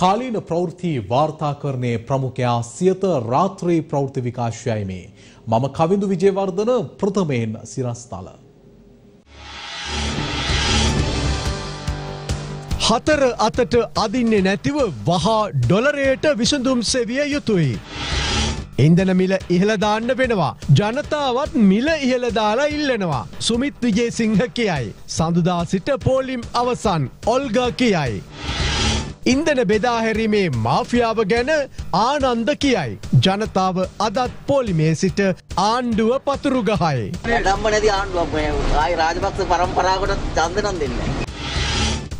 කාලීන ප්‍රවෘත්ති වාර්තාකරණයේ ප්‍රමුඛයා සියත රාත්‍රී ප්‍රවෘත්ති විකාශයයි මේ. මම කවිඳු විජේවර්ධන ප්‍රථමයෙන් සිරස්තල. හතර අතට අදින්නේ නැතිව වහා ඩොලරයට විසඳුම් සෙවිය යුතුයි. ඉන්දන මිල ඉහළදාන්න වෙනවා. ජනතාවත් මිල ඉහළදාලා ඉල්ලනවා. සුමිත් විජේ සිංහ කියයි. සඳුදා සිට පෝලිම් අවසන් ඔල්ගා කියයි. ඉන්දන බෙදාහැරීමේ මාෆියාව ගැන ආනන්ද කියයි. ජනතාව අදත් පොලිමේ සිට ආණ්ඩුව පතුරුගහයි. දම්ම නැති ආණ්ඩුවක් ආයි රාජපක්ෂ පරම්පරාවට චන්දනම් දෙන්න.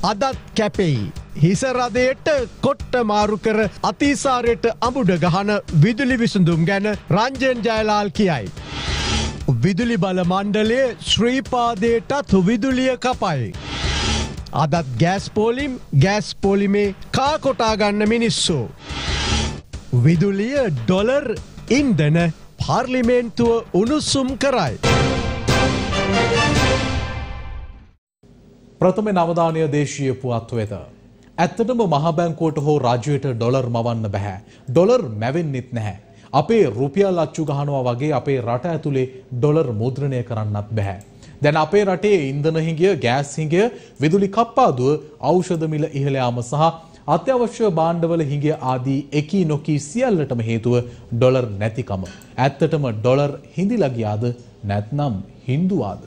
අදත් කැපෙයි. හිසරදයට කොට්ට මාරු කර අතිසාරයට අඹුඩ ගහන විදුලි විසඳුම් ගැන රංජන් ජයලාල් කියයි. විදුලි බල මණ්ඩලේ ශ්‍රීපාදයටත් විදුලිය කපයි. අදත් ගෑස් පෝලිම් ගෑස් පොලිමේ කාකොටාගන්න මිනිස්සු. විදුලිය ඩොලර් ඉන්දන පාර්ලිමේන්තුව උණුසුම් කරයි. ප්‍රථම නවධානය දේශීය පුවත් වෙත. ඇත්තටම මහබැංකුවට හෝ රජයට ඩොලර් මවන්න බැහැ. ඩොලර් මැවෙන්නෙත් නැහැ. අපේ රුපියල් අච්චු ගහනවා වගේ අපේ රට ඇතුළේ ඩොලර් මුද්‍රණය කරන්නත් බැහැ. දැන් අපේ රටේ ඉන්ධන හිඟය, ගෑස් හිඟය, විදුලි කප්පාදුව, ඖෂධ මිල ඉහළ යාම සහ අත්‍යවශ්‍ය භාණ්ඩවල හිඟය ආදී එකී නොකී සියල්ලටම හේතුව ඩොලර් නැතිකම. ඇත්තටම ඩොලර් හිඳිලා ගියාද නැත්නම් හින්දුවාද?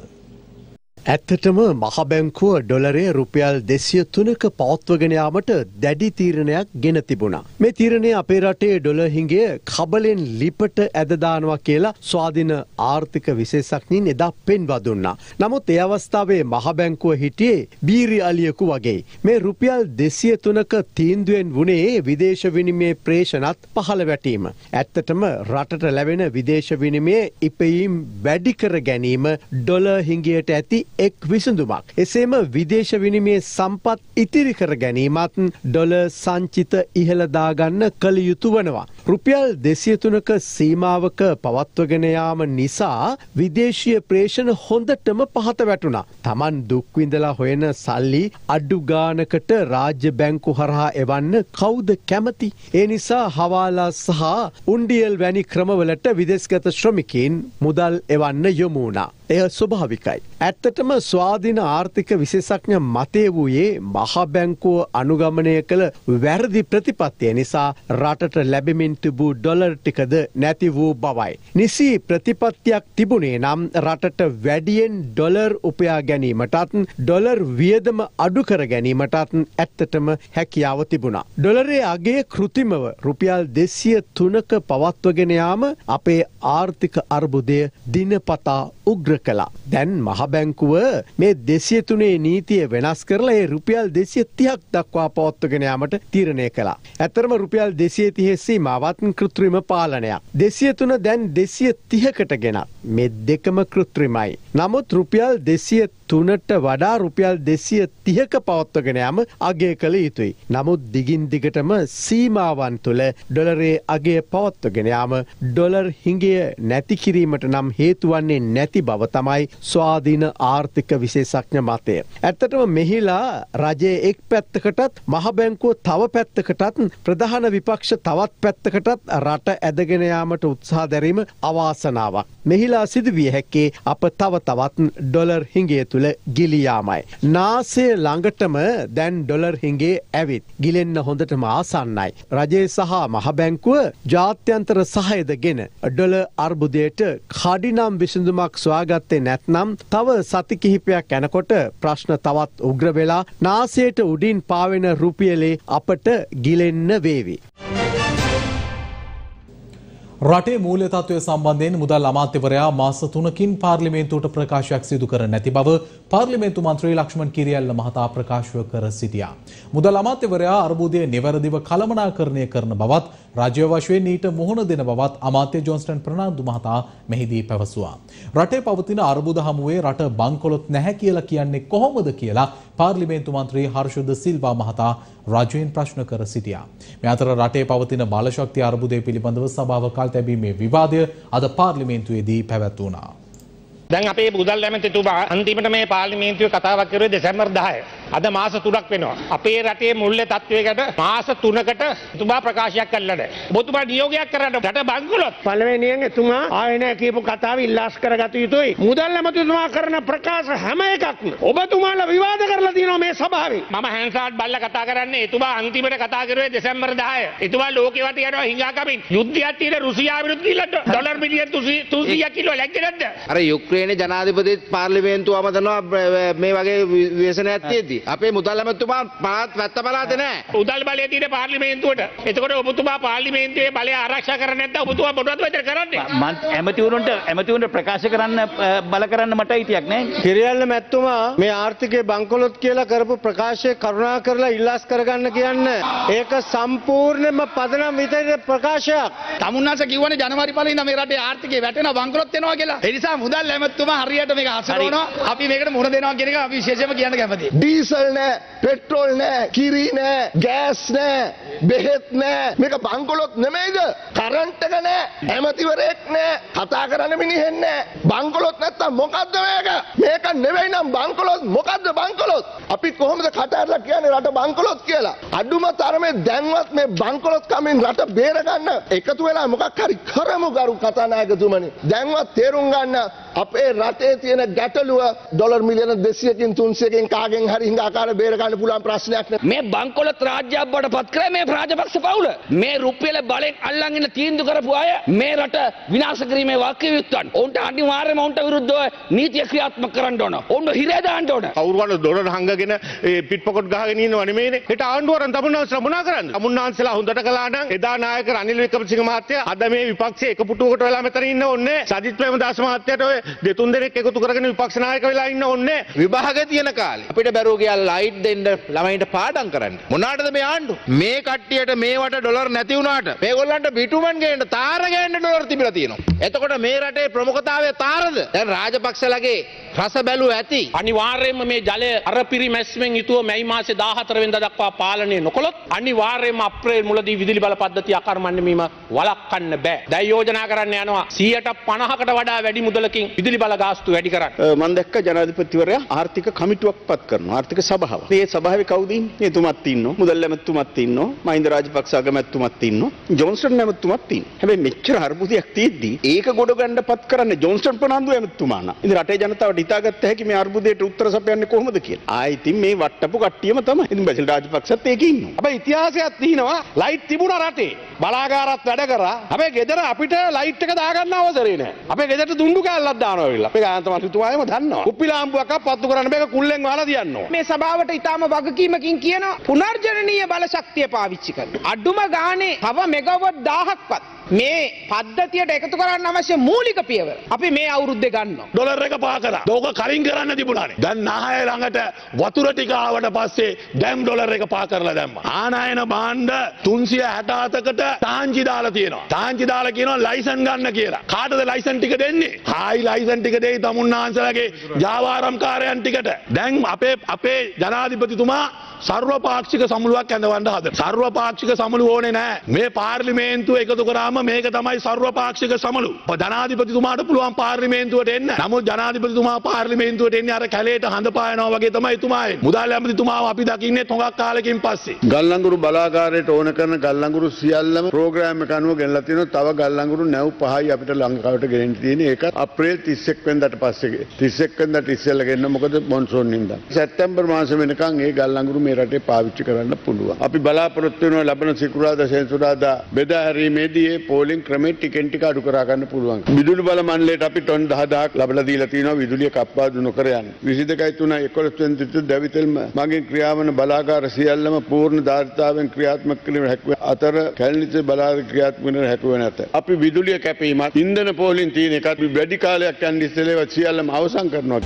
ඇත්තටම මහබැංකුව ඩොලරේ රුපියල් දෙසිය තුනක පවත්වගෙන යාමට දැඩි තීරණයක් ගෙන තිබුණා. මේ තීරණය අපේ රටේ ඩොල හිඟය කබලෙන් ලිපට ඇදදානවා කියලා ස්වාධීන ආර්ථික විශේෂඥයින් එදා පෙන්වා දුන්නා. නමුත් ඒ අවස්ථාවේ මහබැංකුව හිටියේ බීරි අලියකු වගේ. මේ රුපියල් දෙසිය තුනක තීන්දුවෙන් වුණේ විදේශ විනිමේ ප්‍රේෂණත් පහළ වැටීම. ඇත්තටම රටට ලැබෙන විදේශ විනිමේ ඉපයීම් වැඩි කර ගැනීම ඩොල හිඟයට ඇති එක් විසඳුමක්. එසේම විදේශ විනිමේ සම්පත් ඉතිරි කර ගැනීමත් ඩොල සංචිත ඉහළදාගන්න කළ යුතු වනවා. රුපියල් දෙසියතුනක සීමාවක පවත්වගෙන යාම නිසා විදේශීය ප්‍රේෂණ හොඳටම පහත වැටුණා. තමන් දුක්විඳලා හොයන සල්ලි අඩුගානකට රාජ්‍ය බැංකු හරහා එවන්න කවුද කැමති. ඒ නිසා හවාලා සහ උන්ඩියල් වැනි ක්‍රමවලට විදෙස්ගත ශ්‍රමිකින් මුදල් එවන්න යොමුණා. එය ස්වභාවිකයි. ඇත්තටම ස්වාධීන ආර්ථික විශේෂඥ මතය වූයේ මහබැංකුව අනුගමනය කළ වැරදි ප්‍රතිපත්තිය නිසා රටට ලැබෙමින් තිබූ ඩොලර් ටිකද නැති වූ බවයි. නිසි ප්‍රතිපත්තියක් තිබුණේ නම් රටට වැඩියෙන් ඩොලර් උපයා ගැනීමටත් ඩොලර් වියදම අඩු කර ගැනීමටත් ඇත්තටම හැකියාව තිබුණා. ඩොලරේ අගේ කෘතිමව රුපියල් දෙසිය තුනක පවත්වගෙන යාම අපේ ආර්ථික අර්බුදය දිනපතා උග්‍ර කලා. දැන් මහබැංකුව මේ දෙසිය තුනේ නීතිය වෙනස් කරලා ඒ රුපියල් දෙසිය තිහක් දක්වා පවත්වගෙන යාමට තීරණය කළා. ඇතරම රුපියල් දෙසිය තිහෙස්සී මවත් කෘත්‍රිම පාලනයක්. දෙසිය තුන දැන් දෙසිය තිහකට ගෙනත් මේ දෙකම කෘත්‍රිමයි. නමුත් රුපියල් දෙසිය තුනට වඩා රුපියල් දෙසිය තිහක පවත්වගෙන යම අගේ කළ යුතුයි. නමුත් දිගින් දිගටම සීමාවන් තුළ ඩොලරේ අගේ පවත්වගෙන යාම ඩොලර් හිඟය නැතිකිරීමට නම් හේතුවන්නේ නැති බව තමයි ස්වාධීන ආර්ථික විශේෂඥ මතය. ඇත්තටම මෙහිලා රජයේ එක් පැත්තකටත් මහබැංකුව තව පැත්තකටත් ප්‍රධාන විපක්ෂ තවත් පැත්තකටත් රට ඇදගෙන යාමට උත්සාහ දැරීම අවාසනාවක්. මෙහිලා සිදුවිය හැක්කේ අප තව තවත් ඩොලර් හිඟේ තුළ ගිලියාමයි. නාසය ළඟටම දැන් ඩොලර් හිඟේ ඇවිත් ගිලෙන්න හොඳටම ආසන්නයි. රජයේ සහ මහබැංකුව ජාත්‍යන්තර සහයද ගෙන ඩොල අර්බුදයට කඩිනම් විසඳුමක් ස්වාගත්තේ නැත්නම් තව සති කිහිපයක් යැනකොට ප්‍රශ්න තවත් උග්‍ර වෙලා නාසයට උඩින් පාවෙන රුපියලේ අපට ගිලෙන්න වේවි. රටේ මූල්‍ය තත්ත්වය සම්බන්ධයෙන් මුදල් අමාත්‍යවරයා මාස තුනකින් පාර්ලිමේන්තුවට ප්‍රකාශයක් සිදු කර නැති බව පාර්ලිමේන්තු මන්ත්‍රී ලක්ෂ්මන් කිරියල්ල මහතා ප්‍රකාශව කර සිටියා. මුදල් අමාත්‍යවරයා අර්බුදය නිවැරදිව කළමනාකරණය කරන බවත් රාජ්‍ය වශයෙන් ඊට මුහුණ දෙන බවත් අමාත්‍ය ජොන්ස්ටන් ප්‍රනාන්දු මහතා මෙහිදී පැවසුවා. රටේ පවතින අර්බුද හමුවේ රට බංකොලොත් නැහැ කියලා කියන්නේ කොහොමද කියලා පාර්ලිමේන්තු මන්ත්‍රී හර්ෂද සිල්වා මහතා රජයෙන් ප්‍රශ්න කර සිටියා. මේ අතර රටේ පවතින බලශක්ති අර්බුදය පිළිබඳව සභාව කල් තැබීමේ විවාදය අද පාර්ලිමේන්තුවේදී පැවැත්වුණා. දැන් අපේ බුදල් ඇමතිතුමා අන්තිමට මේ පාර්ලිමේන්තුවේ කතාවක් කරුවේ දෙසැම්බර් 10. අද මාස තුනක් වෙනවා. අපේ රටේ මුල්ල තත්ත්වයකට මාස තුනකට එතුමා ප්‍රකාශයක් කළාට. ඔබතුමා නියෝගයක් කරන්න රට බංකොලොත්. පළවෙනියෙන් එතුමා ආයනය කියපු කතාව ඉල්ලාස් කරගත යුතුයි. මුදල් ඇමතිතුමා කරන ප්‍රකාශ හැම එකක්ම. ඔබතුමාලා විවාද කරලා තියෙනවා මේ සභාවේ. මම හැන්සාට් බල්ල කතා කරන්නේ එතුමා අන්තිමට කතා කරුවේ දෙසැම්බර් 10. එතුමා ලෝකෙ වට යනවා හිඟාකමින්. යුද්ධයක් තියෙන රුසියාව විරුද්ධ ගිල්ලට ඩොලර් මිලියන් 300ක් කිලෝ ලැග්ගේ නැද්ද? අර යුක්්‍රේණ ජනාධිපතිත් පාර්ලිමේන්තු අමතනවා මේ වගේ ව්‍යසන ඇත්තේදී. අපේ මුදල් ඇමතුමා පාත් වැත්ත පලාත නෑ. උදල් බලය තියෙන පාර්ලිමේන්තුවට. එතකොට ඔබතුමා පාර්ලිමේන්තුවේ බලය ආරක්ෂා කරන්නේ නැත්නම් ඔබතුමා මොනවද මෙතන කරන්නේ? ඇමතිවරුන්ට ඇමතිවරුන්ට ප්‍රකාශ කරන්න බල කරන්න මට අයිතියක් නෑ. කිරියල්ල මැත්තුමා මේ ආර්ථිකය බංකොලොත් කියලා කරපු ප්‍රකාශය කරුණා කරලා ඉල්ලාස් කරගන්න කියන්න. ඒක සම්පූර්ණයෙන්ම පදනම් විතර ප්‍රකාශයක්. තමුන්නාස කිව්වනේ ජනවාරි පළවෙනිදා මේ රටේ ආර්ථිකය වැටෙනවා බංකොලොත් වෙනවා කියලා. ඒ නිසා මුදල් ඇමතුමා හරියට මේක හසුරවනවා. අපි මේකට මුහුණ දෙනවා කියන එක අපි විශේෂයෙන්ම කියන්න කැමතියි. ඩීසල් නෑ පෙට්‍රෝල් නෑ කිරි නෑ ගෑස් නෑ බෙහෙත් නෑ. මේක බංකොලොත් නෙමෙයිද? කරන්ටක නෑ ඇමතිවරයෙක් නෑ කතා කරන්න මිනිහෙන් නෑ. බංකොලොත් නැත්තම් මොකද්ද මේක? මේක නෙවෙයි නම් බංකොලොත්. මොකද්ද බංකොලොත්? අපි කොහොමද කටහරලා කියන්නේ රට බංකොලොත් කියලා? අඩුම තරමේ දැන්වත් මේ බංකොලොත් කමින් රට බේරගන්න එකතු වෙලා මොකක් හරි කරමු ගරු කතානායකතුමනි දැන්වත් තේරුම් ගන්න අපේ රටේ තියෙන ගැටලුව ඩොලර් මිලියන 200කින් 300කින් කාගෙන් හරි හිඟාකාර බේර ගන්න පුළුවන් ප්‍රශ්නයක් මේ බංකොලොත් රාජ්‍යයක් බවට පත් කරේ මේ රාජපක්ෂ පවුල. මේ රුපියල බලෙන් අල්ලන් ඉන්න තීන්දුව කරපු අය මේ රට විනාශ කිරීමේ වාක්‍ය යුක්තන්. ඔවුන්ට අනිවාර්යයෙන්ම ඔවුන්ට විරුද්ධව නීතිය ක්‍රියාත්මක කරන්න ඕන. ඔවුන්ව හිරේ දාන්න ඕන. කවුරුහරි ඩොලර් හංගගෙන පිට්පොකට් ගහගෙන ඉන්නව නෙමෙයිනේ. ඒට ආණ්ඩුවරන් තමුන්නාන්සලා මොනා කරන්නේ? තමුන්නාන්සලා හොඳට කළා නම් එදා නායක රනිල් වික්‍රමසිංහ මහත්තයා අද මේ විපක්ෂයේ එක පුටුවකට වෙලා මෙතන ඉන්න ඕනේ. සජිත් ප්‍රේමදාස මහත්තයාට ඔය දෙතුන් දෙනෙක් එකතු කරගෙන විපක්ෂ නායක වෙලා ඉන්න ඕනේ. විභාග තියෙන කාලේ අපිට බැරුව ගියා ලයිට් දෙන්න ළමයින්ට පාඩම් කරන්න. මොනවාටද මේ ආණ්ඩු? මේ කට්ටියට මේවට ඩොලර් නැති වුණාට මේගොල්ලන්ට බිටුමන් ගේන්න තාර ගේන්න ඩොලර් තිබිලා තියෙනවා. එතකොට මේ රටේ ප්‍රමුඛතාවය තාරද? දැන් රාජපක්ෂලගේ රස බැලුව ඇති. අනිවාර්යයෙන්ම මේ ජලය අර පිරිමැස්මෙන් යුතුව මැයි මාසේ 14 වෙනිදා දක්වා පාලනය නොකළොත් අනිවාර්යයෙන්ම අප්‍රේල් මුලදී විදුලි බල පද්ධතිය අකර්මණ්‍ය වීම වළක්වන්න බෑ. දැන් යෝජනා කරන්න යනවා 150කට වඩා වැඩි මුදලකින් විදුලි බල ගාස්තු වැඩි කරන්න. මම දැක්ක ජනාධිපතිවරයා ආර්ථික කමිටුවක් පත් කරනවා ආර්ථික සභාව. මේ සභාවේ කවුද ඉන්නේ? එතුමත් ඉන්නවා. මුදල් ඇමතුමත් ඉන්නවා. මහින්ද රාජපක්ෂ අගමැතිතුමත් ඉන්නවා. ජොන්සන් ඇමතුමත් ඉන්නවා. හැබැයි මෙච්චර අර්බුදයක් තියෙද්දි ඒක ගොඩ ගන්න පත් කරන්නේ ජොන්සන් ප්‍රනාන්දු ඇමතුමා නා. ඉතින් රටේ ජනතාවට හිතාගත්ත හැකි මේ අර්බුදයට උත්තර සපයන්නේ කොහොමද කියලා. ආයි ඉතින් මේ වට්ටපු කට්ටියම තමයි. ඉතින් බැසිල් රාජපක්ෂත් ඒකේ ඉන්නවා. හැබැයි ඉතිහාසයක් තියෙනවා ලයිට් තිබුණා රටේ. බලාගාරත් වැඩ කරා. හැබැයි ගෙදර අපිට ලයිට් එක දාගන්න අවසරේ නැහැ. අපේ ගෙදරට දුණ්ඩු කෑල්ලක් දානවා වෙලා. අපේ ගාන්ත මන්ත්‍රීතුමායම දන්නවා. කුප්පි ලාම්පුවක් පත්තු කරන්න මේක කුල්ලෙන් වහලා තියන්න ඕන. මේ සභාවට ඉතාම වගකීමකින් කියන පුනර්ජනනීය බල ශක්තිය පාවිච්චි කරන. අඩුම ගානේ තව මෙගවොට් 1000ක්වත් මේ පද්ධතියට එකතු කරන්න අවශ්‍ය මූලික පියවර අපි මේ අවුරුද්දේ ගන්නවා. ඩොලර් එක පහ කරා. ඕක කලින් කරන්න තිබුණානේ. දැන් නහය ළඟට වතුර ටික ආවට පස්සේ දැන් ඩොලර් එක පහ කරලා දැම්මා. ආනායන භාණ්ඩ 367කට තාංචි දාලා තියෙනවා. තාංචි දාලා කියනවා ලයිසන් ගන්න කියලා. කාටද ලයිසන් ටික දෙන්නේ? හායි ලයිසන් ටික දෙයි තමුන්නාන්සලගේ ජාවාරම්කාරයන් ටිකට. දැන් අපේ අපේ ජනාධිපතිතුමා සර්වපාක්ෂික සමුළුවක් ඇඳවන්න හද. සර්වපාක්ෂික සමුළු ඕනේ නෑ. මේ පාර්ලිමේන්තුව එකතු කරාම මේක තමයි සර්වපාක්ෂික සමුළු. ජනාධිපතිතුමාට පුළුවන් පාර්ලිමේන්තුවට එන්න. නමුත් ජනාධිපතිතුමා පාර්ලිමේන්තුවට එන්නේ අර කැලේට හඳ පායනවා වගේ තමයි එතුමා එන්නේ. මුදල් ඇමතිතුමාව අපි දකින්නේ හොඟක් කාලෙකින් පස්සේ. ගල්ලංගුරු බලාගාරයට ඕන කරන ගල්ලංගුරු සියල්ලම ප්‍රෝග්‍රෑම් එක අනුව ගෙනලා තියෙනවා. තව ගල්ලංගුරු නැව් පහයි අපිට ලංකාවට ගෙනෙන්න තියෙන්නේ. ඒක අප්‍රේල් 31 වෙනිදාට පස්සේ 31 වෙනිදාට ඉස්සෙල්ලා ගෙන්න මොකද මොන්සූන් හින්දා. සැප්තැම්බර් මාසෙ වෙනකන් ඒ ගල්ලංගුරු මේ රටේ පාවිච්චි කරන්න පුළුවන්. අපි බලාපොරොත්තු වෙනවා ලබන සිකුරාදා සෙන්සුරාදා බෙදා හැරීමේදී ඒ පෝලිං ක්‍රමේ ටිකෙන් ටික අඩු කරා ගන්න පුළුවන්. විදුලි බල මණ්ඩලයට අපි ටොන් 10000ක් ලබලා දීලා තියෙනවා විදුලිය කප්පාදු නොකර යන්න. 22යි 3යි 11 වෙනිදා දැවිතෙල්ම මගේ ක්‍රියාවන බලාගාර සියල්ලම පූර්ණ ධාරිතාවෙන් ක්‍රියාත්මක කිරීම හැකිය අතර කැලණිත බලාගාර ක්‍රියාත්මක වෙන හැකිය නැත. අපි විදුලිය කැපීමත් ඉන්ධන පෝලිං තියෙන එකත් වැඩි කාලයක් යන ඉස්සෙල්ලා සියල්ලම අවසන් කරනවා.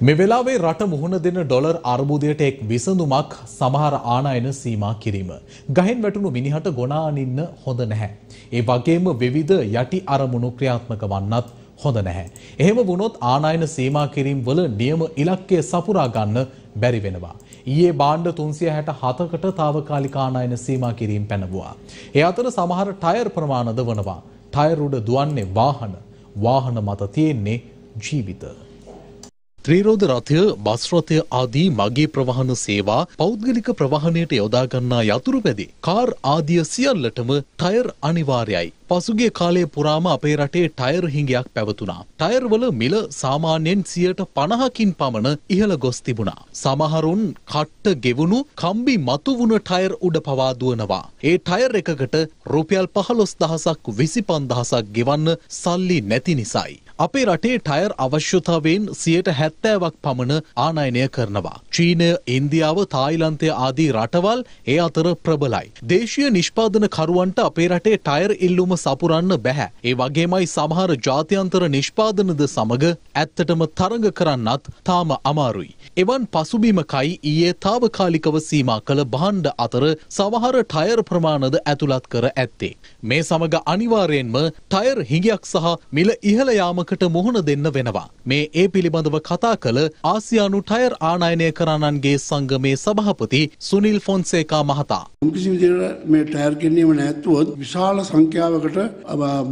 මේ වෙලාවේ රට මුහුණ දෙන ඩොලර් අර්බුදයට එක් විසඳුමක් සමහර ආනයන සීමා කිරීම. ගහෙන් වැටුණු මිනිහට ගොනානින්න හොඳ නැහැ. ඒ වගේම විවිධ යටි අරමුණු ක්‍රියාත්මක වන්නත් හොඳ නැහැ. එහෙම වුණොත් ආනයන සීමා කිරීම වල නියම ඉලක්කය සපුරා ගන්න බැරි වෙනවා. ඊයේ බාණ්ඩ 367කට తాවකාලික ආනයන සීමා කිරීම පැනවුවා. ඒ අතර සමහර ටයර් ප්‍රමාණද වනවා. ටයර් උඩ දුවන්නේ වාහන. වාහන මත තියෙන්නේ ජීවිත. ත්‍රීරෝධ රථය බස් රථය ආදී මගේ ප්‍රවාහන සේවා පෞද්ගලික ප්‍රවාහනයට යොදා ගන්නා යතුරු පැදි කාර් ආදිය සියල්ලටම ටයර් අනිවාර්යයි. පසුගිය කාලය පුරාම අපේ රටේ ටයර් හිඟයක් පැවතුනා. ටයර්වල මිල සාමාන්‍යයෙන් සියයට පණහකින් පමණ ඉහළ ගොස් තිබුණා. සමහරුන් කට්ට ගෙවුණු කම්බි මතුවුණ ටයර් උඩ පවා දුවනවා. ඒ ටයර් එකකට රුපියල් පහළොස් දහසක් විසි පන්දහසක් ගෙවන්න සල්ලි නැති නිසයි. අපේ රටේ ටයර් අවශ්‍යතාවෙන් සියයට හැත්තෑවක් පමණ ආනයනය කරනවා. චීනය ඉන්දියාව තායිලන්තය ආදී රටවල් ඒ අතර ප්‍රබලයි. දේශීය නිෂ්පාදන කරුවන්ට අපේ රටේ ටයර් ඉල්ලුම සපුරන්න බැහැ. ඒ වගේමයි සමහර ජාත්‍යන්තර නිෂ්පාදනද සමග ඇත්තටම තරඟ කරන්නත් තාම අමාරුයි. එවන් පසුබිමකයි ඊයේ තාවකාලිකව සීමා කළ බහන්්ඩ අතර සමහර ටයර් ප්‍රමාණද ඇතුළත් කර ඇත්තේ. මේ සමග අනිවාර්යෙන්ම ටයර් හිඟයක් සහ මිල ඉහළ යාමකට මුහුණ දෙන්න වෙනවා. මේ ඒ පිළිබඳව කතා කළ ආසියානු ටයර් ආනයනය කරන්නන්ගේ සංගමේ සභහපති සුනිල් ෆොන්සේකා මහතා. කිසි විදිහට මේ ටයර් ගැනීම නැත්තුවොත් විශාල සංඛ්‍යාවකට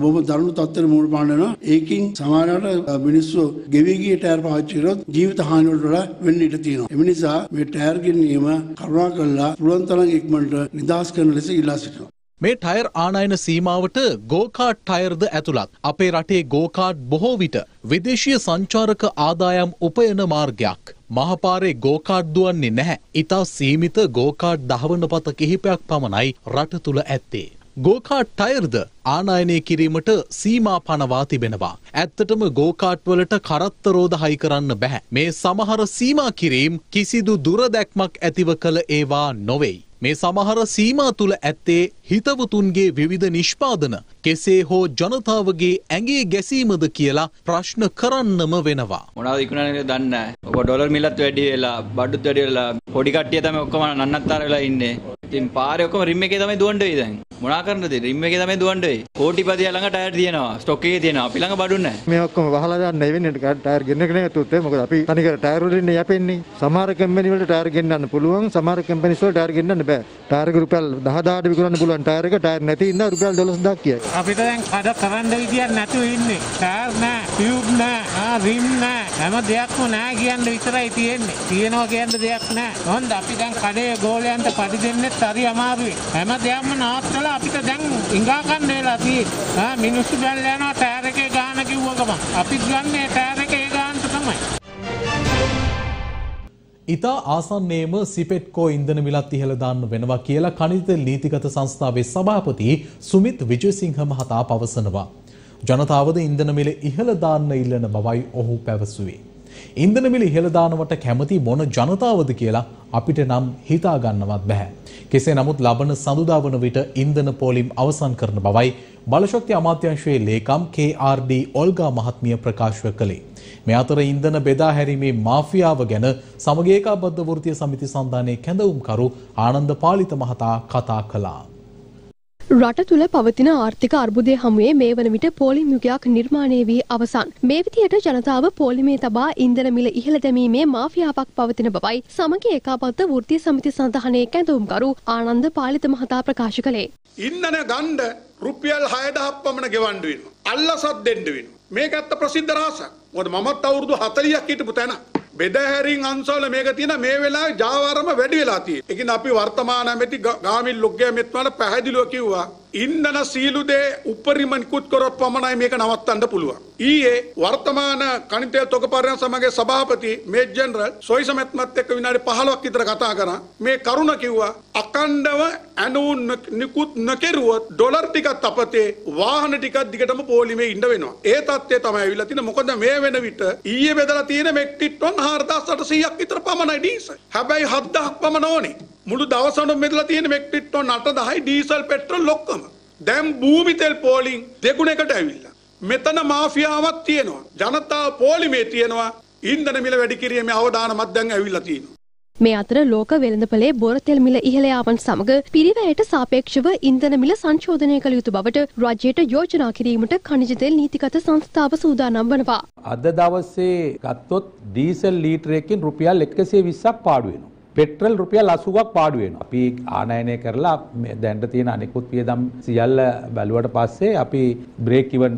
බොහොම දරුණු තත්ත්වෙට මුහුණ පාන්න ඒකින් සමහරවිට මිනිස්සු ගෙවී ගිය ටයර් පාවිච්චි කරොත් ජීවිත හානි වලට වඩා වෙන්න ඉඩ තියෙනවා. ඒ නිසා මේ ටයර් ගැනීම කරුණාකරලා පුළුවන් තරම් ඉක්මනට නිදහස් කරන ලෙස ඉල්ලා සිටිනවා. මේ ටයර් ආනයන සීමාවට ගෝකාට් ටයර්ද ඇතුළත් අපේ රටේ ගෝකාට් බොහෝ විට විදේශීය සංචාරක ආදායම් උපයන මාර්ගයක්. මහපාරේ ගෝකාට් දුවන්නේ නැහැ. ඉතා සීමිත ගෝකාට් දහවන පත කිහිපයක් පමණයි රට තුළ ඇත්තේ. ගෝකාට් ටයර්ද ආනායනය කිරීමට සීමා පනවා තිබෙනවා. ඇත්තටම ගෝකාට්වලට කරත්තරෝද හයි කරන්න බැහැ. මේ සමහර සීමා කිරීම් කිසිදු දුරදැක්මක් ඇතිව කළ ඒවා නොවෙයි. මේ සමහර සීමා තුළ ඇත්තේ හිතවතුන්ගේ විවිධ නිෂ්පාදන කෙසේ හෝ ජනතාවගේ ඇගේ ගැසීමද කියලා ප්‍රශ්න කරන්නම වෙනවා. මොනවද ඉක්ුණනේ දන්න ඔක ඩොලර් මිලත් වැඩි වෙලා බඩුත් වැඩි වෙලා පොඩි කට්ටිය තමයි ඔක්කොම නන්නත්තර වෙලා ඉන්නේ. ඉතින් පාරේ ඔක්කොම රිම් එකේ තමයි දුවන්න දැන්. මොනා කරන්නද රිම් එකේ තමයි දුවන්න. කෝටිපතිය ළඟ ටයර් තියෙනවා. ස්ටොක් එකේ තියෙනවා. අපි ළඟ බඩු නැහැ. මේ ඔක්කොම වහලා දාන්න වෙන්නේ ටයර් ගෙන්නගෙන නැතුත් මොකද අපි තනිකර ටයර් වලින් යැපෙන්නේ. සමහර කම්පැනි වලට ටයර් ගෙන්නන්න පුළුවන්. සමහර කම්පැනිස් වල ටයර් ගෙන්නන්න බෑ. ටයර් එක රුපියල් 10000ට විකුණන්න පුළුවන් ටයර් එක ටයර් නැති ඉඳලා රුපියල් 12000ක් කියයි. අපිට දැන් කඩ කරන්න විදියක් නැතුව ඉන්නේ. ටයර් නෑ, ටියුබ් නෑ, ආ රිම් නෑ. හැම දෙයක්ම නෑ කියන්න විතරයි තියෙන්නේ. තියෙනවා කියන්න දෙයක් නෑ. හොඳ අපි දැන් කඩේ ගෝලයන්ට පඩි දෙන්නෙත් හරි අමාරුයි. හැම දෙයක්ම නවත්තලා අපිට දැන් ඉඟා ගන්න වෙලා තියෙන්නේ. ආ මිනිස්සු දැන් යනවා ටයර් එකේ ගාන කිව්ව ගමන්. අපිත් ගන්නේ ටයර් එකේ ගානට තමයි. ඉතා ආසන්නේම සිපෙට්කෝ ඉන්ධන මිලත් ඉහළ දාන්න වෙනවා කියලා කනිත නීතිගත සංස්ථාවේ සභාපති සුමිත් විජයසිංහ මහතා පවසනවා. ජනතාවද ඉන්ධන මිල ඉහළ දාන්න ඉල්ලන බවයි ඔහු පැවසුවේ. ඉන්ධන මිල ඉහළ දානවට කැමති මොන ජනතාවද කියලා අපිට නම් හිතා ගන්නවත් බැහැ. කෙසේ නමුත් ලබන සඳුදා වන විට ඉන්ධන පෝලිම් අවසන් කරන බවයි බලශක්ති අමාත්‍යංශයේ ලේකම් KRD ඔල්ගා මහත්මිය ප්‍රකාශ කළේ. මේ අතර ඉන්ධන බෙදා හැරීමේ මාෆියාව ගැන සමග ඒකාබද්ධ වෘත්තීය සමිති සන්ධානයේ කැඳවුම්කරු ආනන්ද පාලිත මහතා කතා කළා. රට තුළ පවතින ආර්ථික අර්බුදය හමුවේ මේ වන විට පෝලිම් යුගයක් නිර්මාණය වී අවසන්. මේ විදියට ජනතාව පෝලිමේ තබා ඉන්ධන මිල ඉහළ දැමීමේ මාෆියාවක් පවතින බවයි සමග ඒකාබද්ධ වෘත්තීය සමිති සඳහනයේ කැඳවුම්කරු ආනන්ද පාලිත මහතා ප්‍රකාශ කළේ. ඉන්ධන ගණ්ඩ රුපියල් 6000ක් පමණ ගෙවන්න වෙනවා. අල්ලසත් දෙන්න වෙනවා. මේක ඇත්ත ප්‍රසිද්ධ රහසක්. මොකද මමත් අවුරුදු 40ක් හිටපු තැන. බෙදහැරින් අංශවල මේක තියෙන මේ වෙලාවේ ජාවාරම වැඩි වෙලා තියෙනවා. ඒකින් අපි වර්තමාන ඇමති ගාමින් ලොග්ගය මෙත්වල පැහැදිලිව කිව්වා ඉන්ධන සීලු දේ උපරිම නිකුත් කරොත් පමණයි මේක නවත්තන්න පුළුවන්. ඊයේ වර්තමාන කණිතය තොග පරිණ සමගයේ සභාපති මේජ් ජෙනරල් සොයිස මැත්මත් එක්ක විනාඩි 15ක් විතර කතා කරා. මේ කරුණ කිව්වා අකණ්ඩව ඇනූ නිකුත් නොකෙරුවොත් ඩොලර් ටිකක් අපතේ වාහන ටිකක් දිගටම පොලිමේ ඉන්න වෙනවා. ඒ தත්ත්වය තමයි ඇවිල්ලා තියෙන්නේ. මොකද මේ වෙන විට ඊයේ බෙදලා තියෙන මෙට්‍රික් ටන් 4800ක් විතර පමණයි ඩීසල්. හැබැයි 7000ක් පමණ ඕනේ. මුළු දවසම මෙදලා තියෙන මෙට්‍රික් ටන් 8000යි ඩීසල් පෙට්‍රල් ඔක්කොම. දැන් භූමි තෙල් පෝලිං දෙගුණයකට ඇවිල්ලා. මෙතන මාෆියාවක් තියෙනවා. ජනතාව පෝලිමේ තියෙනවා. ඉන්ධන මිල වැඩි කිරීමේ අවධානමත් දැන් ඇවිල්ලා තියෙනවා. මේ අතර ලෝක වෙළඳපොලේ බොරතෙල් මිල ඉහළ යාමන් සමග පිරිවැයට සාපේක්ෂව ඉන්ධන මිල සංශෝධනය කළ යුතු බවට රජයට යෝජනා කිරීමට khනිජ තෙල් නීතිගත සංස්ථාව සූදානම් වනවා. අද දවසේ ගත්තොත් ඩීසල් ලීටරයකින් රුපියල් 120ක් පාඩු වෙනවා. පෙට්‍රල් රුපියල් 80ක් පාඩු වෙනවා. අපි ආනයනය කරලා මේ දැන්ට තියෙන අනිකුත් වියදම් සියල්ල බැලුවට පස්සේ අපි බ්‍රේක් ඉවන්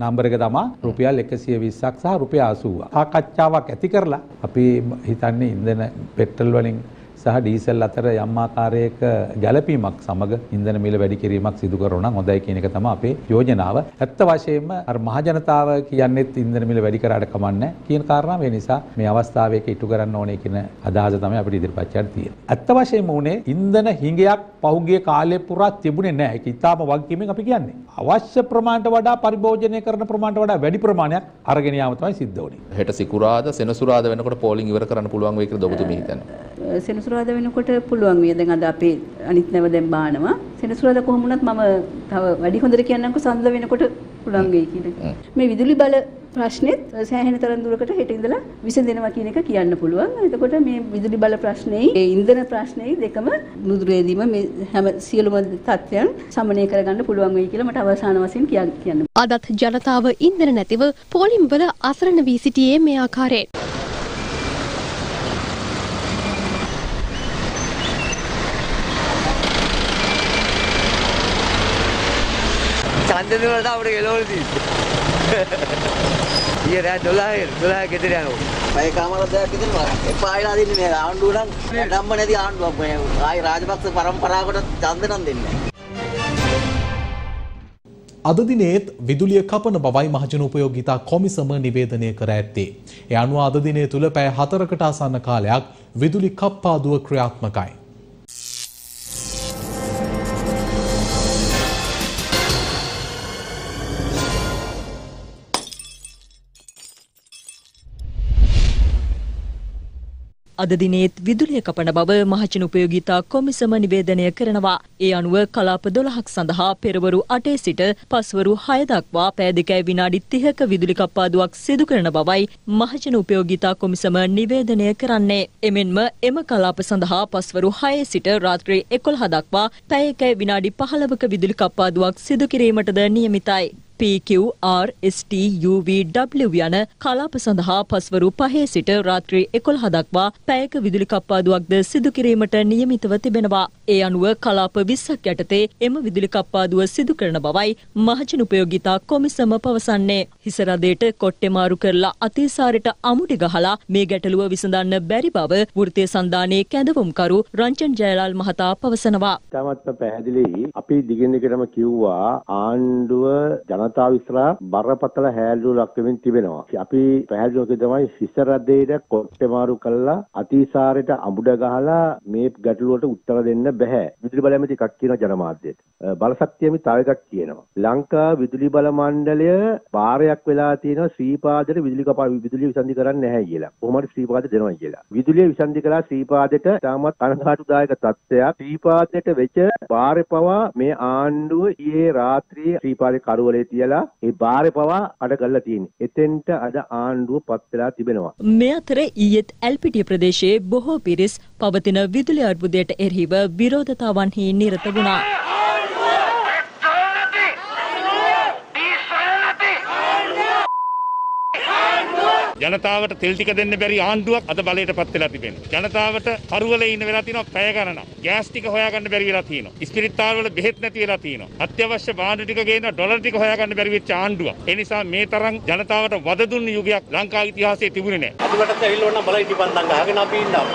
නම්බර එක තමා රුපියල් 120ක් සහ රුපියල් 80ක්. සාකච්ඡාවක් ඇති කරලා අපි හිතන්නේ ඉන්ධන පෙට්‍රල් වලින් සහ ඩීසල් අතර යම් ආකාරයක ගැළපීමක් සමග ඉන්ධන මිල වැඩි කිරීමක් සිදු කරනවා නම් හොඳයි කියන එක තමයි අපේ යෝජනාව. ඇත්ත වශයෙන්ම අර මහ ජනතාව කියන්නේත් ඉන්ධන මිල වැඩි කරාට කමන්නේ කියන කාරණාව ඒ නිසා මේ අවස්ථාවේ ඒක ඉටු කරන්න ඕනේ කියන අදහස තමයි අපිට ඉදිරිපත් කරන්න තියෙන්නේ. ඇත්ත වශයෙන්ම උනේ ඉන්ධන හිඟයක් පහුගිය කාලය පුරා තිබුණේ නැහැ. ඒක ඉතාම වගකීමෙන් අපි කියන්නේ. අවශ්‍ය ප්‍රමාණයට වඩා පරිභෝජනය කරන ප්‍රමාණයට වඩා වැඩි ප්‍රමාණයක් අරගෙන යාම තමයි සිද්ධ වුනේ. හෙට සිකුරාද සෙනසුරාද වෙනකොට පෝලිං ඉවර කරන්න පුළුවන් වෙයි කියලා ඔබතුමී හිතන්නේ. සෙනසුරාදා වෙනකොට පුළුවන් විය දැන් අද අපේ අනිත් නැව දැන් බානවා සෙනසුරාදා කොහොම වුණත් මම තව වැඩි හොඳට කියන්නම්කෝ සඳ වෙනකොට පුළුවන් වෙයි කියලා මේ විදුලි බල ප්‍රශ්නෙත් සෑහෙන තරම් දුරකට හෙට ඉඳලා විසඳෙනවා කියන එක කියන්න පුළුවන්. එතකොට මේ විදුලි බල ප්‍රශ්නේයි ඒ ඉන්ධන ප්‍රශ්නේයි දෙකම නුදුරේදීම මේ හැම සියලුම තත්ත්වයන් සමනය කරගන්න පුළුවන් වෙයි කියලා මට අවසාන වශයෙන් කියන්න. අදත් ජනතාව ඉන්ධන නැතිව පොලිම් වල අසරණ වී සිටියේ මේ ආකාරයෙන්. ඡන්දෙ වලට අපිට ගෙලවල තියෙන්නේ. ඊයේ රෑ 12 12 ගෙදර යනවා. මම කාමර දෙයක් හිතනවා. එපා වෙලා දෙන්නේ මේ ආණ්ඩුව නම් ධම්ම නැති ආණ්ඩුවක්. මේ ආයි රාජපක්ෂ පරම්පරාවකට ඡන්ද නම් දෙන්නේ අද දිනේත් විදුලිය කපන බවයි මහජන උපයෝගිතා කොමිසම නිවේදනය කර ඇත්තේ. ඒ අනුව අද දිනය තුළ පැය හතරකට ආසන්න කාලයක් විදුලි කප්පාදුව ක්‍රියාත්මකයි. අද දිනේත් විදුලිය කපන බව මහජන උපයෝගීතා කොමිසම නිවේදනය කරනවා. ඒ අනුව කලාප 12ක් සඳහා පෙරවරු 8 සිට පස්වරු 6 දක්වා පෑ දෙකයි විනාඩි 30ක විදුලි කප්පාදුවක් සිදු කරන බවයි මහජන උපයෝගීතා කොමිසම නිවේදනය කරන්නේ. එමෙන්ම එම කලාප සඳහා පස්වරු 6 සිට රාත්‍රී 11 දක්වා පැය එකයි විනාඩි 15ක විදුලි කප්පාදුවක් සිදු කිරීමටද නියමිතයි. PQRSTUVW යන කලාප සඳහා පස්වරු පහේ සිට රාත්‍රී 11 දක්වා පැයක විදුලි කප්පාදුවක්ද සිදු කිරීමට නියමිතව තිබෙනවා. ඒ අනුව කලාප 20ක් යටතේ එම විදුලි කප්පාදුව සිදු කරන බවයි මහජන උපයෝගිතා කොමිසම පවසන්නේ. හිස රදයට කොට්ටේ මාරු කරලා අතිසාරයට අමුඩි ගහලා මේ ගැටලුව විසඳන්න බැරි බව වෘත්තීය සන්ධානයේ කැඳවුම්කරු රංජන් ජයලාල් මහතා පවසනවා. තමත්ම පැහැදිලි අපි දිගින් දිගටම කිව්වා ආණ්ඩුව ජන ජනතාව ඉස්සරහා බරපතල හැල්ලුව ලක් වෙමින් තිබෙනවා. අපි පැහැදිලිව තමයි හිස රදේට කොට්ටේ මාරු කළා අතිසාරයට අමුඩ ගහලා මේ ගැටලුවට උත්තර දෙන්න බෑ. විදුලි බල ඇමති එකක් කියන ජනමාධ්‍යයට. බලශක්තියමි තව එකක් කියනවා. ලංකා විදුලි බල මණ්ඩලය බාරයක් වෙලා තියෙනවා ශ්‍රීපාදයට විදුලි කපා විදුලිය විසන්ධි කරන්නේ නැහැ කියලා. කොහොමද ශ්‍රීපාදයට දෙනවා කියලා. විදුලිය විසන්ධි කළා ශ්‍රීපාදයට තාමත් කනගාටුදායක තත්ත්වයක්. ශ්‍රීපාදයට වෙච්ච බාරේ පවා මේ ආණ්ඩුව ඊයේ රාත්‍රියේ ශ්‍රීපාදේ කරුවලේ තියලා ඒ බාරේ පවා අඩ කරලා තියෙන්නේ. එතෙන්ට අද ආණ්ඩුව පත් වෙලා තිබෙනවා. මේ අතර ඊයේත් ඇල්පිටිය ප්‍රදේශයේ බොහෝ පිරිස් පවතින විදුලි අර්බුදයට එරෙහිව විරෝධතාවන්හි නිරත වුණා. ජනතාවට තෙල් ටික දෙන්න බැරි ආණ්ඩුවක් අද බලයට පත් වෙලා තිබෙනවා. ජනතාවට කරුවලේ ඉන්න වෙලා තියෙනවා පැය ගණනක්. ගෑස් ටික හොයාගන්න බැරි වෙලා තියෙනවා. ඉස්පිරිතාල වල බෙහෙත් නැති වෙලා තියෙනවා. අත්‍යවශ්‍ය භාණ්ඩ ටික ගේන ඩොලර් ටික හොයාගන්න බැරි වෙච්ච ආණ්ඩුවක්. ඒ නිසා මේ තරම් ජනතාවට වද දුන්න යුගයක් ලංකා ඉතිහාසයේ තිබුණේ නැහැ. අදුලටත් ඇවිල්ලා ඕන බලයි ඉතිපන්දම් ගහගෙන අපි ඉන්නවා.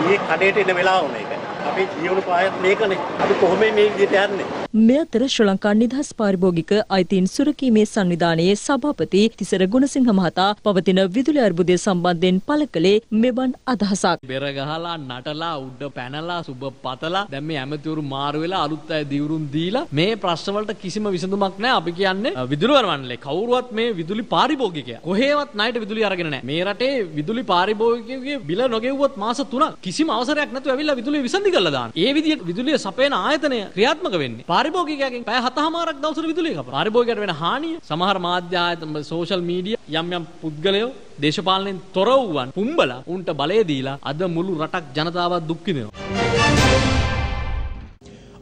මේ කඩේට එන වෙලාව මේක. අපි ජීවන පායත් මේකනේ. අපි කොහොම මේ විදිහට යන්නේ? මේ අතර ශ්‍රී ලංකා නිදහස් පාරිභෝගික අයිතීන් සුරකීමේ සංවිධානයේ සභාපති තිසර ගුණසිංහ මහතා පවතින විදුලි අර්බුදය සම්බන්ධයෙන් පළ කළේ මෙවන් අදහසක්. බෙර ගහලා නටලා උඩ පැනලා සුබ පතලා දැන් මේ ඇමතිවරු මාරු වෙලා අලුත් අය දිවුරුම් දීලා මේ ප්‍රශ්න වලට කිසිම විසඳුමක් නැහැ. අපි කියන්නේ විදුලි වරවන්නලේ කවුරුවත් මේ විදුලි පාරිභෝගිකයා කොහේවත් ණයට විදුලි අරගෙන නැහැ. මේ රටේ විදුලි පාරිභෝගිකයෙකුගේ බිල නොගෙව්වොත් මාස 3ක් කිසිම අවසරයක් නැතුව ඇවිල්ලා විදුලිය විසඳි කරලා දාන. ඒ විදිහට විදුලිය සපයන ආයතනය ක්‍රියාත්මක වෙන්නේ. පාරිභෝගිකයාගෙන් පැය හතහමාරක් දවසට විදුලිය කපන. පාරිභෝගිකයට වෙන හානිය සමහර මාධ්‍ය ආයතන සෝෂල් මීඩියා යම් යම් පුද්ගලයෝ දේශපාලනයෙන් තොර වූවන් පුම්බලා උන්ට බලය දීලා අද මුළු රටක් ජනතාවත් දුක් විඳිනවා.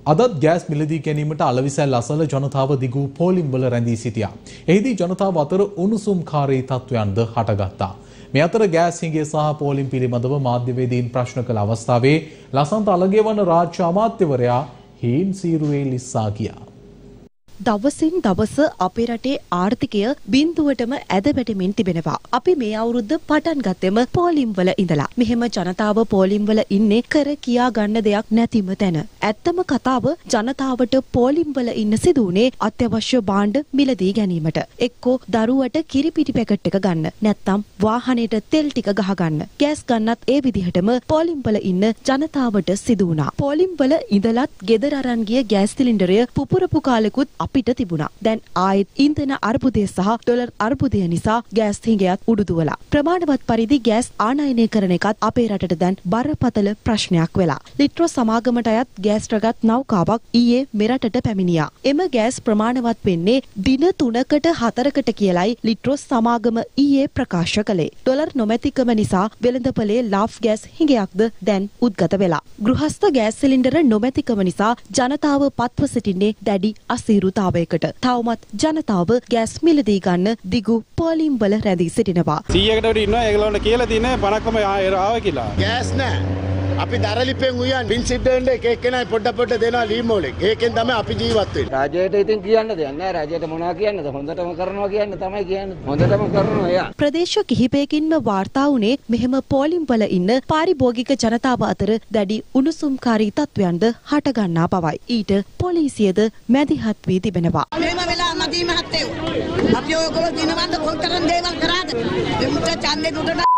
අදත් ගෑස් මිලදී ගැනීමට අලවිසැල් අසල ජනතාව දිගු පෝලිම් වල රැඳී සිටියා. එහිදී ජනතාව අතර උණුසුම්කාරී තත්ත්වයන්ද හටගත්තා. මේ අතර ගෑස් හිඟේ සහ පෝලිම් පිළිබඳව මාධ්‍යවේදීන් ප්‍රශ්න කළ අවස්ථාවේ ලසන්ත අලගේවන රාජ්‍ය අමාත්‍යවරයා hemsirveli sagya දවසින් දවස අපේ රටේ ආර්ථිකය බින්දුවටම ඇද වැටෙමින් තිබෙනවා. අපි මේ අවුරුද්ද පටන් ගත්තෙම පෝලිම් වල ඉඳලා. මෙහෙම ජනතාව පෝලිම් වල ඉන්නේ කර කියා ගන්න දෙයක් නැතිම තැන. ඇත්තම කතාව ජනතාවට පෝලිම් වල ඉන්න සිදුුනේ අත්‍යවශ්‍ය භාණ්ඩ මිලදී ගැනීමට. එක්කෝ දරුවට කිරිපිටි පැකට් එක ගන්න. නැත්තම් වාහනයට තෙල් ටික ගහගන්න. ගෑස් ගන්නත් ඒ විදිහටම පෝලිම් වල ඉන්න ජනතාවට සිදු වුණා. පෝලිම් වල ඉඳලත් ගෙදර අරන් ගිය ගෑස් සිලින්ඩරය පුපුරපු කාලෙකුත් අපිට තිබුණා. දැන් ආයෙත් ඉන්ධන අර්බුදය සහ ඩොලර් අර්බුදය නිසා ගෑස් හිඟයත් උඩුදුවලා. ප්‍රමාණවත් පරිදි ගෑස් ආනයනය කරන එකත් අපේ රටට දැන් බරපතල ප්‍රශ්නයක් වෙලා. ලිට්‍රෝ සමාගමට අයත් ගෑස් රගත් නෞකාවක් ඊයේ මෙරටට පැමිණියා. එම ගෑස් ප්‍රමාණවත් වෙන්නේ දින 3කට 4කට කියලයි ලිට්‍රෝ සමාගම ඊයේ ප්‍රකාශ කළේ. ඩොලර් නොමැතිකම නිසා වෙළඳපොලේ ලාෆ් ගෑස් හිඟයක්ද දැන් උද්ගත වෙලා. ගෘහස්ත ගෑස් සිලින්ඩර නොමැතිකම නිසා ජනතාව පත්ව සිටින්නේ දැඩි අසීරු අසීරුතාවයකට තවමත් ජනතාව ගෑස් මිලදී ගන්න දිගු පෝලිම් වල රැඳී සිටිනවා. සීයකට ඉන්නවා ඒගොල්ලන්ට කියලා තියෙන්නේ 50ක්ම ආව කියලා. ගෑස් නෑ. අපි දරලිපෙන් උයන් පින් සිද්ධෙන්ට එක එක්කෙනයි පොඩ පොඩ දෙනවා ලීමෝලෙක්. ඒකෙන් තමයි අපි ජීවත් වෙන්නේ. රජයට ඉතින් කියන්න දෙයක් නෑ. රජයට මොනවා කියන්නද? හොඳටම කරනවා කියන්න තමයි කියන්නේ. හොඳටම කරනවා එයා. ප්‍රදේශ කිහිපයකින්ම වාර්තා වුණේ මෙහෙම පෝලිම් වල ඉන්න පාරිභෝගික ජනතාව අතර දැඩි උණුසුම්කාරී තත්ත්වයන්ද හටගන්නා බවයි. ඊට පොලිසියද මැදිහත් වී තිබෙනවා. මෙහෙම වෙලා මදී මහත්තයෝ. අපි ඔයගොල්ලෝ දිනවන්ද කොතරම් දේවල් කරාද? උන්ට ඡන්දේ දුන්නට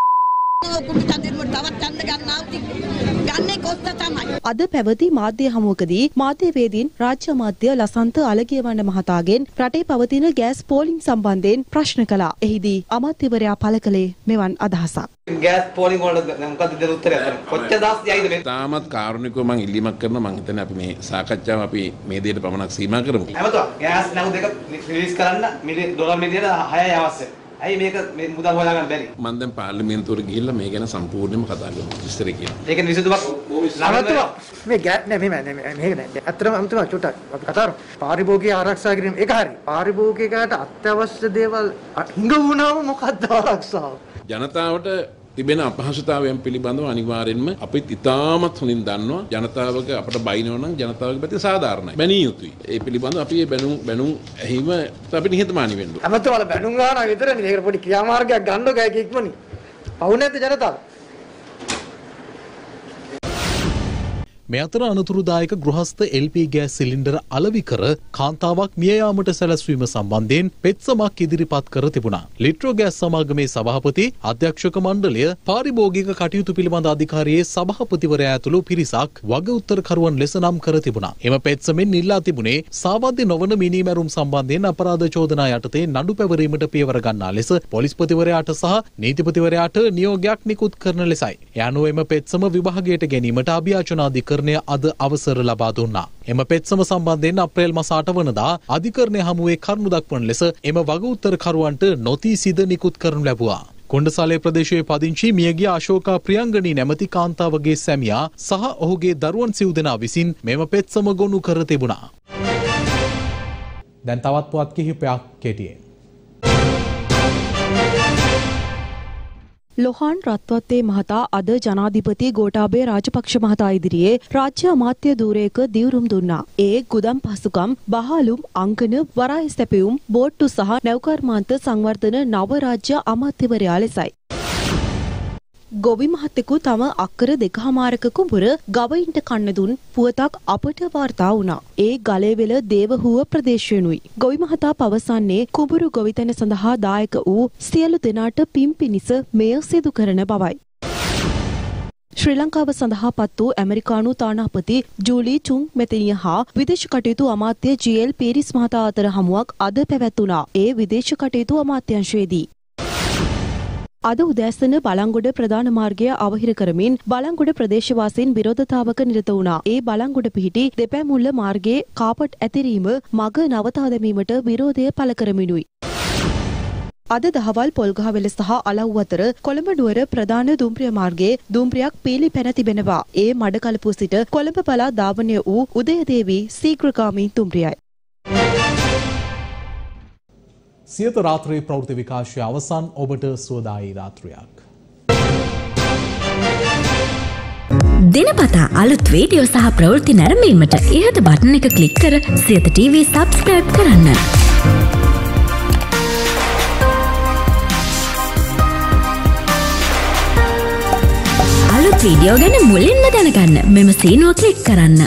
අද පැවති මාධ්‍ය හමුවකදී මාධ්‍යවේදීන් රාජ්‍ය අමාත්‍ය ලසන්ත අලගියවන්න මහතාගෙන් රටේ පවතින ගෑස් පෝලිම් සම්බන්ධයෙන් ප්‍රශ්න කළා. එහිදී අමාත්‍යවරයා පළ කළේ මෙවන් අදහසක්. ගෑස් පෝලිං වලට මොකක්ද දෙන උත්තරය කොච්චර දවස් යයිද මේ තාමත් කාරුණිකව මම ඉල්ලීමක් කරනවා මම හිතන්නේ අපි මේ සාකච්ඡාව අපි මේ දෙයට පමණක් සීමා කරමු. හැමතෝ ගෑස් නැවු දෙක රිලීස් කරන්න මිලි ඩොලර් මිලියන 6යි අවශ්‍යයි. ඇයි මේක මේ මුදල් හොයාගන්න බැරි? මම දැන් පාර්ලිමේන්තුවට ගිහිල්ලා මේ ගැන සම්පූර්ණයෙන්ම කතා කරමු. විස්තර කියලා. ඒක විසඳුමක් අමතුමා මේ ගෑප් නෑ මේ නෑ මේක නෑ ඇත්තටම අමතුමා චුට්ටක් අපි කතා කරමු පාරිභෝගික ආරක්ෂා කිරීම ඒක හරි පාරිභෝගිකයට අත්‍යවශ්‍ය දේවල් හිඟ වුණාම මොකක්ද ආරක්ෂාව ජනතාවට තිබෙන අපහසුතාවයන් පිළිබඳව අනිවාර්යෙන්ම අපිත් ඉතාමත් හොඳින් දන්නවා ජනතාවක අපට බයිනවා නම් ජනතාවගේ පැත්තේ සාධාරණයි. බැනිය යුතුයි. ඒ පිළිබඳව අපි මේ බැනුම් බැනුම් ඇහිම අපි නිහතමානී වෙන්න ඕනේ. අමතුමාල බැනුම් ගන්නවා විතරනේ මේකට පොඩි ක්‍රියාමාර්ගයක් ගන්නකෝ ඒක ඉක්මනින් පවු නැද්ද ජනතාව. මේ අතර අනතුරුදායක ගෘහස්ත LP ගෑස් සිලින්ඩර අලවි කර කාන්තාවක් මිය යාමට සැලැස්වීම සම්බන්ධයෙන් පෙත්සමක් ඉදිරිපත් කර තිබුණා. ලිට්‍රෝ ගෑස් සමාගමේ සභාපති අධ්‍යක්ෂක මණ්ඩලය පාරිභෝගික කටයුතු පිළිබඳ අධිකාරියේ සභාපතිවරයා ඇතුළු පිරිසක් වග උත්තරකරුවන් ලෙස නම් කර තිබුණා. එම පෙත්සමෙන් ඉල්ලා තිබුණේ සාවද්‍ය නොවන මිනීමැරුම් සම්බන්ධයෙන් අපරාධ චෝදනා යටතේ නඩු පැවරීමට පියවර ගන්නා ලෙස පොලිස්පතිවරයාට සහ නීතිපතිවරයාට නියෝගයක් නිකුත් කරන ලෙසයි. යනුව එම පෙත්සම විභාගයට ගැනීමට අභ්‍යාචනාධිකරණය අද අවසර ලබා දුන්නා. එම පෙත්සම සම්බන්ධයෙන් අප්‍රේල් මස 8 වනදා අධිකරණය හමුවේ කරුණු දක්වන ලෙස එම වග උත්තරකරුවන්ට නොතීසිද නිකුත් කරනු ලැබුවා. කොණ්ඩසාලේ ප්‍රදේශයේ පදිංචි මියගිය අශෝකා ප්‍රියංගනී නැමැති කාන්තාවගේ සැමියා සහ ඔහුගේ දරුවන් සිව් දෙනා විසින් මෙම පෙත්සම ගොනු කර තිබුණා. දැන් තවත් පුවත් කිහිපයක් කෙටියෙන්. ලොහාන් රත්වත්තේ මහතා අද ජනාධිපති ගෝටාබේ රාජපක්ෂ මහතා ඉදිරියේ රාජ්‍ය අමාත්‍ය ධූරයක දිවුරුම් දුන්නා. ඒ ගුදම් පසුකම් බහලුම් අංකන වරාය සැපියුම් බෝට්ටු සහ නැවකර්මාන්ත සංවර්ධන නව රාජ්‍ය අමාත්‍යවරයා ලෙසයි. ගොවි මහත්තෙකු තම අක්කර දෙකහමාරක කුඹුර ගවයින්ට කන්න දුන් පුවතක් අපට වාර්තා වුණා. ඒ ගලේවෙල දේවහුව ප්‍රදේශයනුයි. ගොවි මහතා පවසන්නේ කුඹුරු ගොවිතැන සඳහා දායක වූ සියලු දෙනාට පින් පිණිස මෙය සිදු කරන බවයි. ශ්‍රී ලංකාව සඳහා පත් වූ ඇමරිකානු තානාපති ජූලී චුන් මෙතනිය හා විදේශ කටයුතු අමාත්‍ය ජීඑල් පීරිස් මහතා අතර හමුවක් අද පැවැත්වුණා. ඒ විදේශ කටයුතු අමාත්‍යංශයේදී. අද උදෑසන බලංගොඩ ප්‍රධාන මාර්ගය අවහිර කරමින් බලංගොඩ ප්‍රදේශවාසීන් විරෝධතාවක නිරත වුණා. ඒ බලංගොඩ පිහිටි දෙපැමුල්ල මාර්ගයේ කාපට් ඇතිරීම මග නවතා දැමීමට විරෝධය පළ කරමිනුයි. අද දහවල් පොල්ගහවෙල සහ අලව් අතර කොළඹ නුවර ප්‍රධාන දුම්රිය මාර්ගයේ දුම්රියක් පීලි පැන තිබෙනවා. ඒ මඩකලපුව සිට කොළඹ පලා ධාවනය වූ උදයදේවී සීග්‍රගාමී දුම්රියයි. සියත රාත්‍රයේ ප්‍රවෘති විකාශය අවසන් ඔබට සුවදායි රාත්‍රයක්. දෙනපතා අලුත් වීඩියෝ සහ ප්‍රවෘති නැරඹීමට ඉහත බටන එක ක්ලික් කර සියත TV සබස්ක්‍රයිබ් කරන්න. අලුත් වීඩියෝ ගැන මුලින්ම දැනගන්න මෙම සීනුව ක්ලික් කරන්න.